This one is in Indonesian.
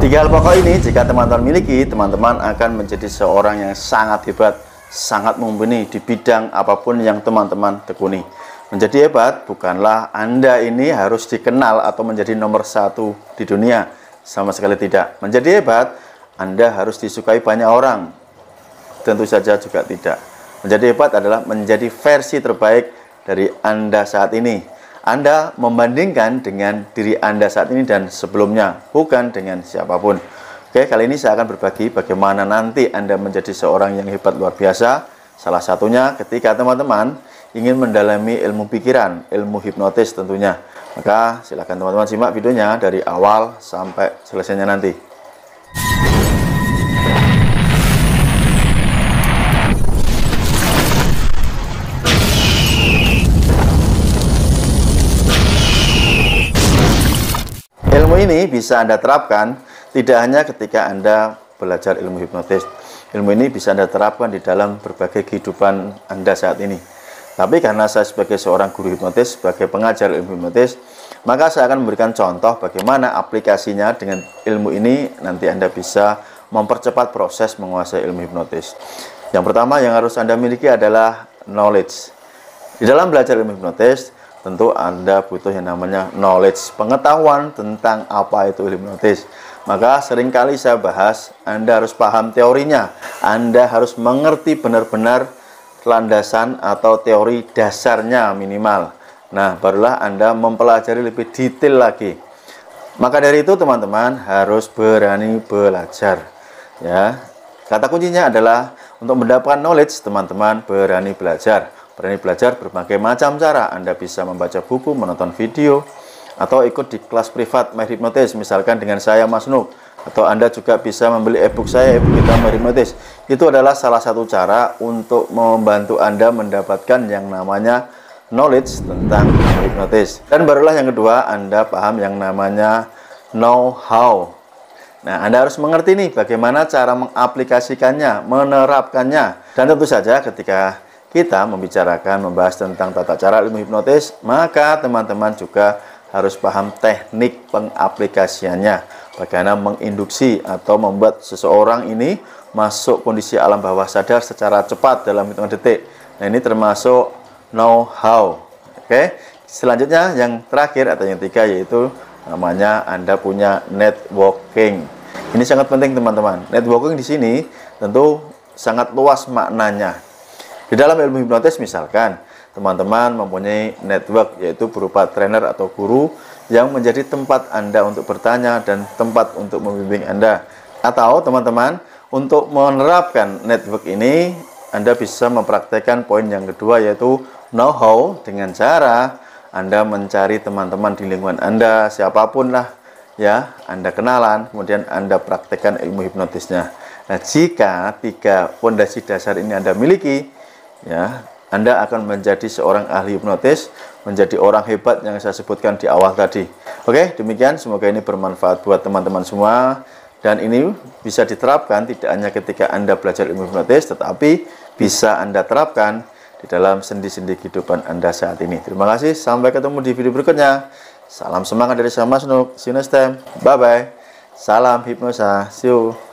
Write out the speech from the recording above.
Tiga hal pokok ini jika teman-teman miliki, teman-teman akan menjadi seorang yang sangat hebat, sangat mumpuni di bidang apa pun yang teman-teman tekuni. Menjadi hebat bukanlah Anda ini harus dikenal atau menjadi nomor satu di dunia. Sama sekali tidak. Menjadi hebat, Anda harus disukai banyak orang. Tentu saja juga tidak. Menjadi hebat adalah menjadi versi terbaik dari Anda saat ini anda membandingkan dengan diri Anda saat ini dan sebelumnya, bukan dengan siapa pun. Oke, kali ini saya akan berbagi bagaimana nanti Anda menjadi seorang yang hebat luar biasa. Salah satunya ketika teman-teman ingin mendalami ilmu pikiran, ilmu hipnotis tentunya. Maka silakan teman-teman simak videonya dari awal sampai selesainya nanti. Ini bisa Anda terapkan tidak hanya ketika Anda belajar ilmu hipnotis. Ilmu ini bisa Anda terapkan di dalam berbagai kehidupan Anda saat ini. Tapi karena saya sebagai seorang guru hipnotis, sebagai pengajar ilmu hipnotis, maka saya akan memberikan contoh bagaimana aplikasinya dengan ilmu ini nanti Anda bisa mempercepat proses menguasai ilmu hipnotis. Yang pertama yang harus Anda miliki adalah knowledge. Di dalam belajar ilmu hipnotis, tentu Anda butuh yang namanya knowledge, pengetahuan tentang apa itu hipnotis. Maka sering kali saya bahas, Anda harus paham teorinya. Anda harus mengerti benar-benar landasan atau teori dasarnya minimal. Nah, barulah Anda mempelajari lebih detail lagi. Maka dari itu teman-teman harus berani belajar. Ya. Kata kuncinya adalah untuk mendapatkan knowledge, teman-teman berani belajar. Berani belajar berbagai macam cara. Anda bisa membaca buku, menonton video, atau ikut di kelas privat My Hypnotis, misalkan dengan saya Mas Nuk. Atau Anda juga bisa membeli e-book saya, e-book kita My Hypnotis. Itu adalah salah satu cara untuk membantu Anda mendapatkan yang namanya knowledge tentang hipnotis. Dan barulah yang kedua, Anda paham yang namanya know-how. Nah, Anda harus mengerti nih bagaimana cara mengaplikasikannya, menerapkannya. Dan tentu saja ketika kita membicarakan, membahas tentang tata cara ilmu hipnotis, maka teman-teman juga harus paham teknik pengaplikasiannya. Bagaimana menginduksi atau membuat seseorang ini masuk kondisi alam bawah sadar secara cepat dalam hitungan detik. Nah, ini termasuk know-how. Oke. Selanjutnya yang terakhir atau yang tiga yaitu namanya Anda punya networking. Ini sangat penting teman-teman. Networking di sini tentu sangat luas maknanya di dalam ilmu hipnotis misalkan, teman-teman mempunyai network yaitu berupa trainer atau guru yang menjadi tempat Anda untuk bertanya dan tempat untuk membimbing Anda. Atau teman-teman, untuk menerapkan network ini, Anda bisa mempraktekkan poin yang kedua yaitu know-how dengan cara Anda mencari teman-teman di lingkungan Anda, siapa pun lah ya, Anda kenalan, kemudian Anda praktekkan ilmu hipnotisnya. Nah, jika tiga fondasi dasar ini Anda miliki, ya Anda akan menjadi seorang ahli hipnotis, menjadi orang hebat yang saya sebutkan di awal tadi. Oke, demikian semoga ini bermanfaat buat teman-teman semua dan ini bisa diterapkan tidak hanya ketika Anda belajar ilmu hipnotis tetapi bisa Anda terapkan di dalam sendi-sendi kehidupan Anda saat ini. Terima kasih, sampai ketemu di video berikutnya. Salam semangat dari saya Mas Nuk. See you next time. Bye bye. Salam hipnosa. See you.